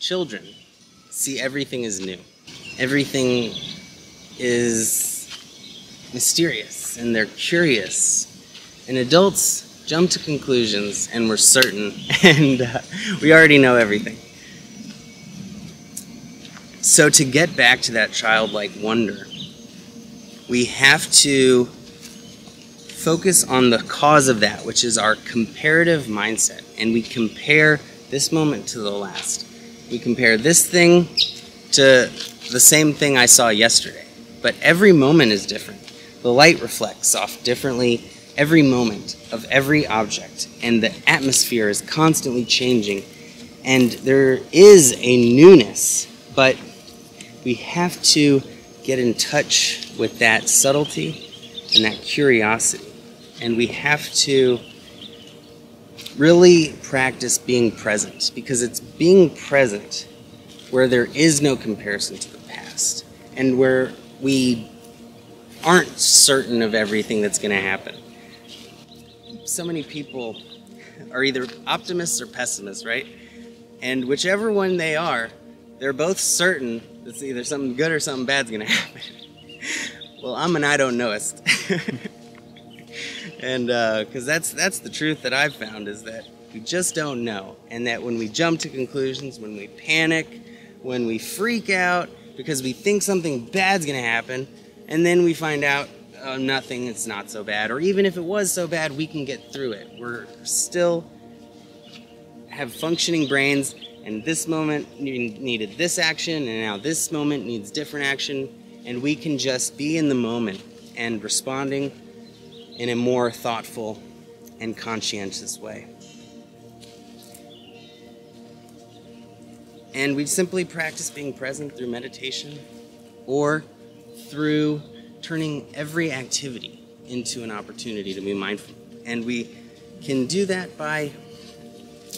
children see everything as new. Everything is mysterious and they're curious. And adults jump to conclusions and we're certain and uh, we already know everything. So, to get back to that childlike wonder, we have to focus on the cause of that, which is our comparative mindset. And we compare this moment to the last. We compare this thing to the same thing I saw yesterday. But every moment is different. The light reflects off differently every moment of every object, and the atmosphere is constantly changing. And there is a newness, but we have to get in touch with that subtlety and that curiosity. And we have to really practice being present because it's being present where there is no comparison to the past and where we aren't certain of everything that's going to happen. So many people are either optimists or pessimists, right? And whichever one they are, they're both certain that either something good or something bad's gonna happen. well, I'm an I don't knowist. and because uh, that's that's the truth that I've found is that we just don't know, and that when we jump to conclusions, when we panic, when we freak out because we think something bad's gonna happen, and then we find out oh, nothing, it's not so bad, or even if it was so bad, we can get through it. We're still have functioning brains and this moment needed this action and now this moment needs different action. And we can just be in the moment and responding in a more thoughtful and conscientious way. And we simply practice being present through meditation or through turning every activity into an opportunity to be mindful. And we can do that by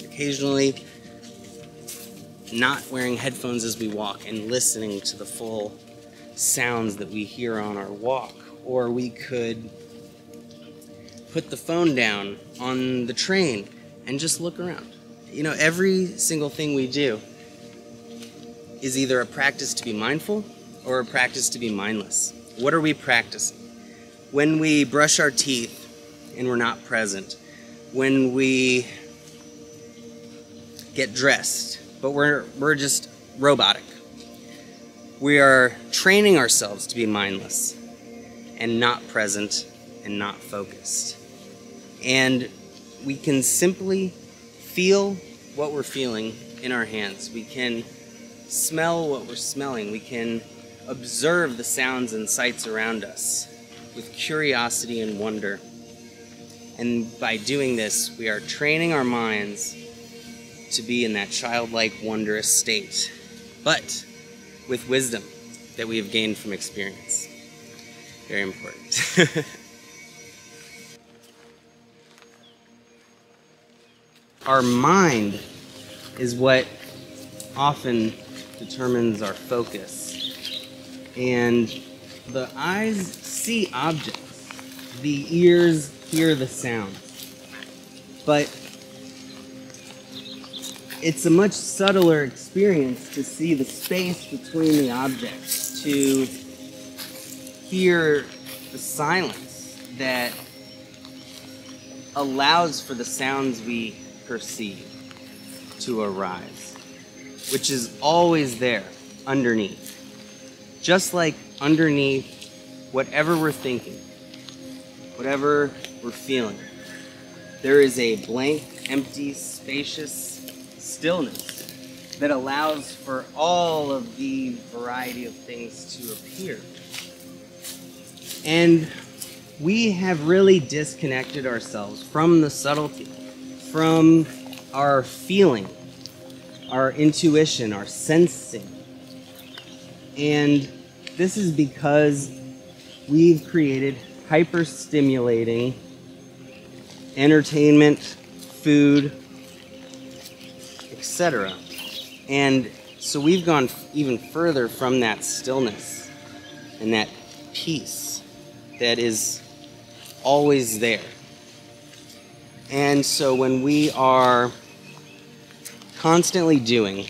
occasionally not wearing headphones as we walk and listening to the full sounds that we hear on our walk. Or we could put the phone down on the train and just look around. You know, every single thing we do is either a practice to be mindful or a practice to be mindless. What are we practicing? When we brush our teeth and we're not present, when we get dressed but we're, we're just robotic. We are training ourselves to be mindless and not present and not focused. And we can simply feel what we're feeling in our hands. We can smell what we're smelling. We can observe the sounds and sights around us with curiosity and wonder. And by doing this, we are training our minds to be in that childlike, wondrous state, but with wisdom that we have gained from experience. Very important. our mind is what often determines our focus. And the eyes see objects, the ears hear the sound. But it's a much subtler experience to see the space between the objects, to hear the silence that allows for the sounds we perceive to arise, which is always there underneath. Just like underneath whatever we're thinking, whatever we're feeling, there is a blank, empty, spacious stillness that allows for all of the variety of things to appear. And we have really disconnected ourselves from the subtlety, from our feeling, our intuition, our sensing. And this is because we've created hyper stimulating entertainment, food, etc. And so we've gone even further from that stillness and that peace that is always there. And so when we are constantly doing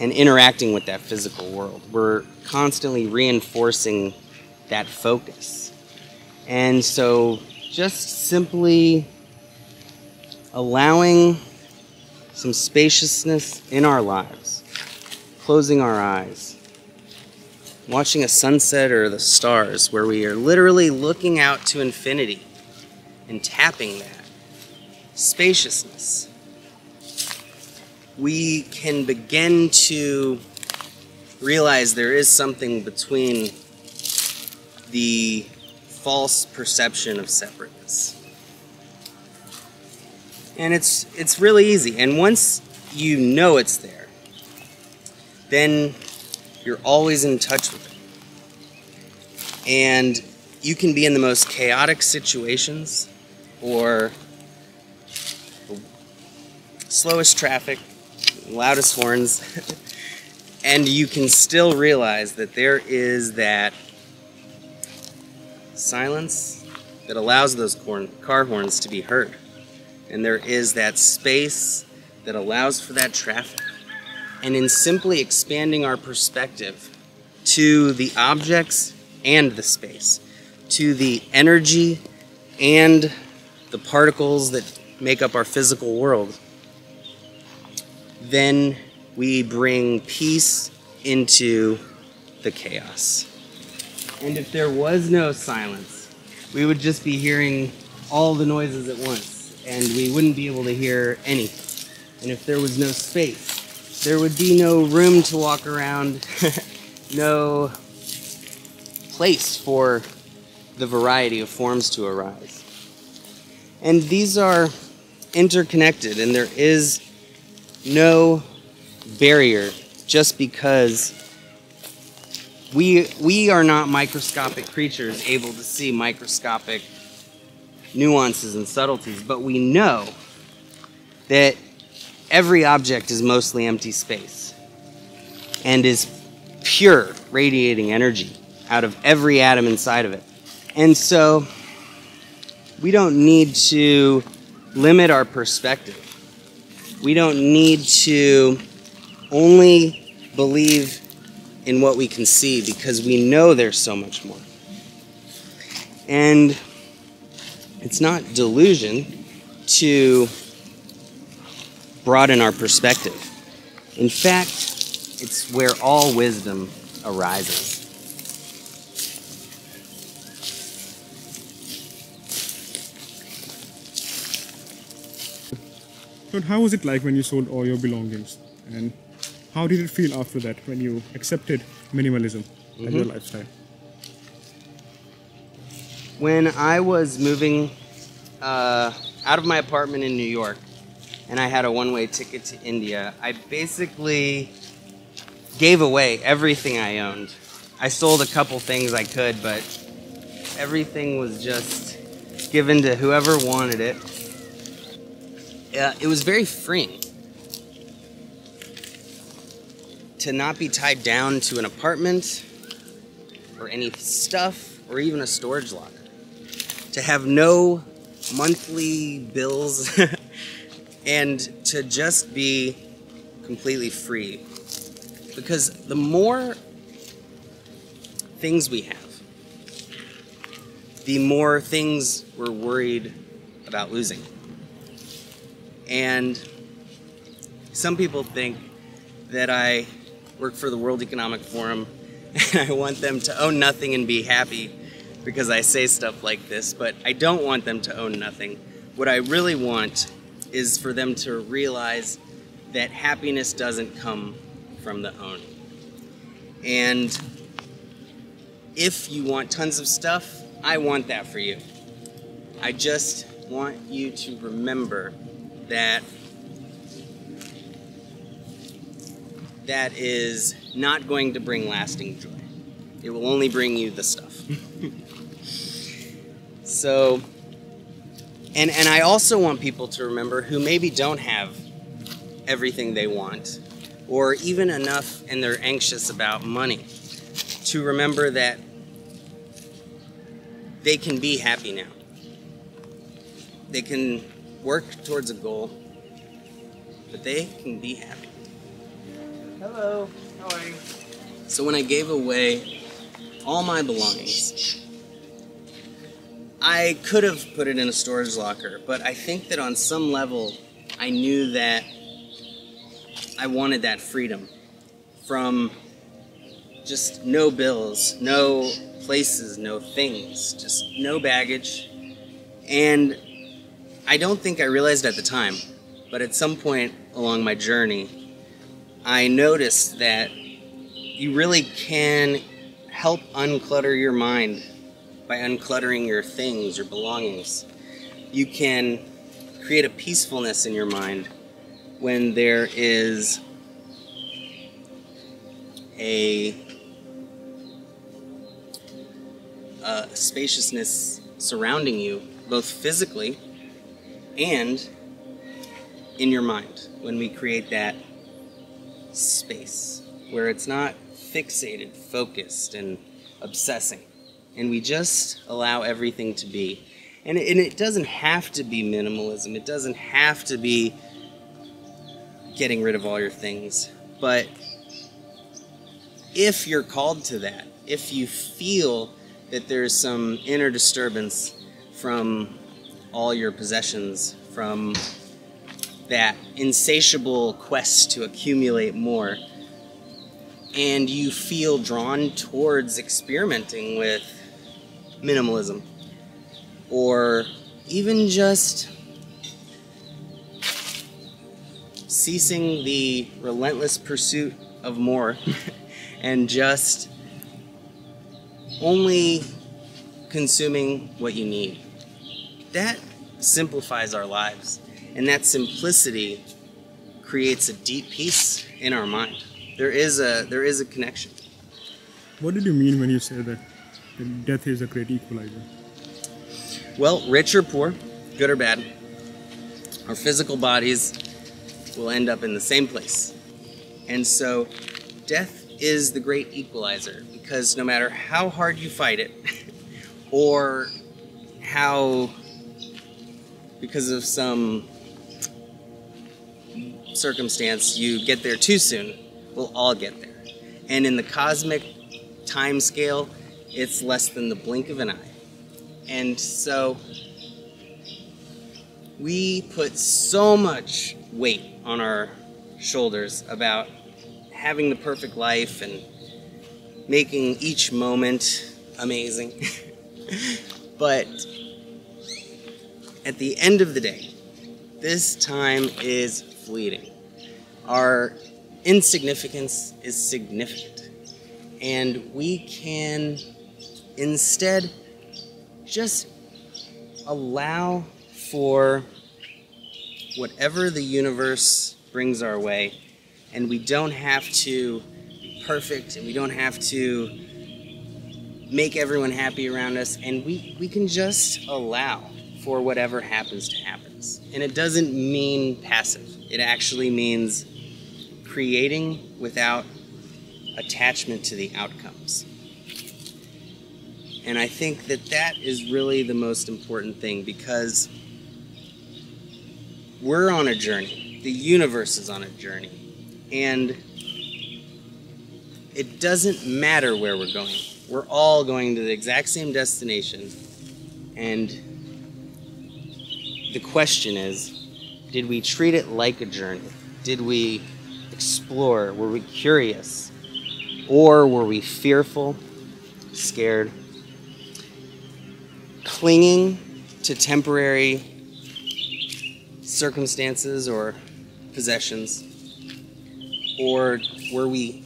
and interacting with that physical world. We're constantly reinforcing that focus. And so just simply allowing some spaciousness in our lives, closing our eyes, watching a sunset or the stars where we are literally looking out to infinity and tapping that spaciousness. We can begin to realize there is something between the false perception of separateness. And it's it's really easy. And once you know it's there, then you're always in touch with it. And you can be in the most chaotic situations or slowest traffic, loudest horns, and you can still realize that there is that silence that allows those car horns to be heard. And there is that space that allows for that traffic. And in simply expanding our perspective to the objects and the space, to the energy and the particles that make up our physical world, then we bring peace into the chaos. And if there was no silence, we would just be hearing all the noises at once, and we wouldn't be able to hear anything. And if there was no space, there would be no room to walk around, no place for the variety of forms to arise. And these are interconnected, and there is no barrier just because we we are not microscopic creatures able to see microscopic nuances and subtleties, but we know that every object is mostly empty space and is pure radiating energy out of every atom inside of it. And so we don't need to limit our perspective. We don't need to only believe in what we can see because we know there's so much more. And it's not delusion to broaden our perspective. In fact, it's where all wisdom arises. But how was it like when you sold all your belongings? And how did it feel after that when you accepted minimalism mm-hmm. as your lifestyle? When I was moving uh, out of my apartment in New York and I had a one way ticket to India, I basically gave away everything I owned. I sold a couple things I could, but everything was just given to whoever wanted it. Uh, it was very freeing to not be tied down to an apartment or any stuff or even a storage locker. To have no monthly bills and to just be completely free. Because the more things we have, the more things we're worried about losing. And some people think that I work for the World Economic Forum, and I want them to own nothing and be happy because I say stuff like this, but I don't want them to own nothing. What I really want is for them to realize that happiness doesn't come from the own. And if you want tons of stuff, I want that for you. I just want you to remember that that is not going to bring lasting joy. It will only bring you the stuff. so, and and I also want people to remember who maybe don't have everything they want, or even enough, and they're anxious about money, to remember that they can be happy now. They can work towards a goal, but they can be happy. Hello. How are you? So when I gave away all my belongings, I could have put it in a storage locker, but I think that on some level, I knew that I wanted that freedom from just no bills, no places, no things, just no baggage. And I don't think I realized at the time, but at some point along my journey, I noticed that you really can help unclutter your mind by uncluttering your things, your belongings. You can create a peacefulness in your mind when there is a, a spaciousness surrounding you, both physically and in your mind, when we create that space where it's not fixated, focused, and obsessing and we just allow everything to be. And it, and it doesn't have to be minimalism, it doesn't have to be getting rid of all your things. But if you're called to that, if you feel that there's some inner disturbance from all your possessions, from that insatiable quest to accumulate more, and you feel drawn towards experimenting with minimalism. Or even just ceasing the relentless pursuit of more. And just only consuming what you need. That simplifies our lives, and that simplicity creates a deep peace in our mind. There is a there is a connection. What did you mean when you say that death is a great equalizer? Well, rich or poor, good or bad, our physical bodies will end up in the same place. And so, death is the great equalizer because no matter how hard you fight it, or how, because of some circumstance, you get there too soon, we'll all get there. And in the cosmic time scale, it's less than the blink of an eye. And so we put so much weight on our shoulders about having the perfect life and making each moment amazing. but at the end of the day, this time is fleeting. Our insignificance is significant. And we can Instead, just allow for whatever the universe brings our way, and we don't have to be perfect, and we don't have to make everyone happy around us, and we, we can just allow for whatever happens to happens. And it doesn't mean passive. It actually means creating without attachment to the outcomes. And I think that that is really the most important thing because we're on a journey. The universe is on a journey. And it doesn't matter where we're going. We're all going to the exact same destination. And the question is did we treat it like a journey? Did we explore? Were we curious? Or were we fearful, scared, clinging to temporary circumstances or possessions? Or were we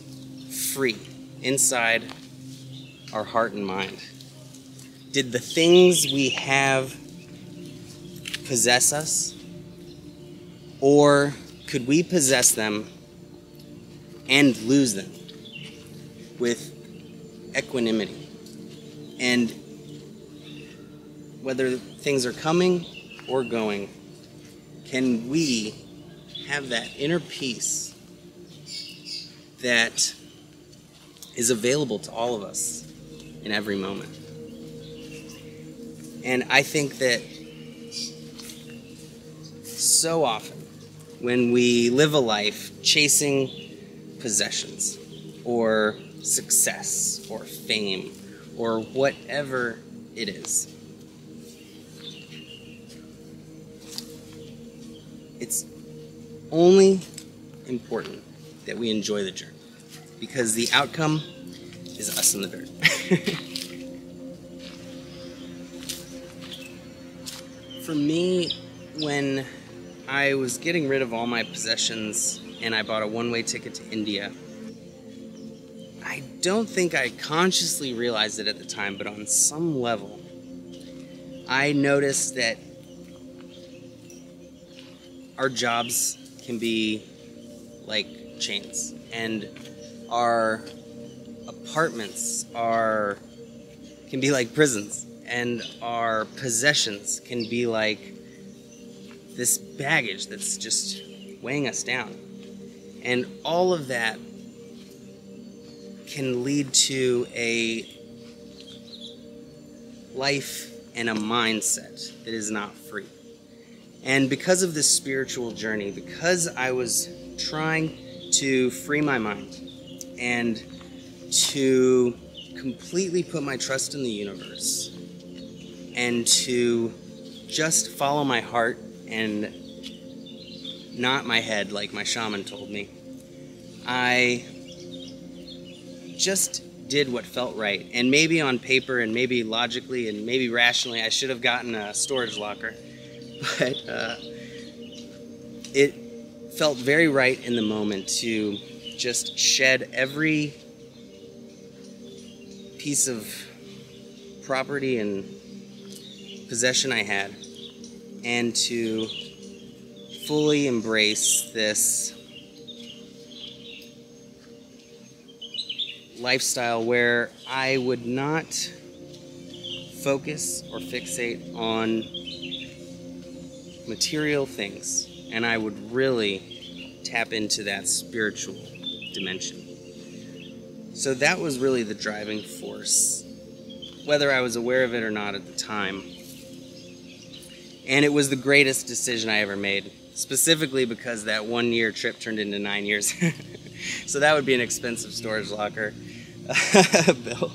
free inside our heart and mind? Did the things we have possess us? Or could we possess them and lose them with equanimity? And whether things are coming or going, can we have that inner peace that is available to all of us in every moment? And I think that so often when we live a life chasing possessions or success or fame or whatever it is. It's only important that we enjoy the journey because the outcome is us in the dirt. For me, when I was getting rid of all my possessions and I bought a one way ticket to India, I don't think I consciously realized it at the time, but on some level, I noticed that our jobs can be like chains, and our apartments are can be like prisons, and our possessions can be like this baggage that's just weighing us down. And all of that can lead to a life and a mindset that is not free. And because of this spiritual journey, because I was trying to free my mind and to completely put my trust in the universe and to just follow my heart and not my head like my shaman told me, I just did what felt right. And maybe on paper and maybe logically and maybe rationally, I should have gotten a storage locker. But uh, it felt very right in the moment to just shed every piece of property and possession I had and to fully embrace this lifestyle where I would not focus or fixate on material things and I would really tap into that spiritual dimension. So that was really the driving force, whether I was aware of it or not at the time. And it was the greatest decision I ever made, specifically because that one year trip turned into nine years. so that would be an expensive storage locker bill.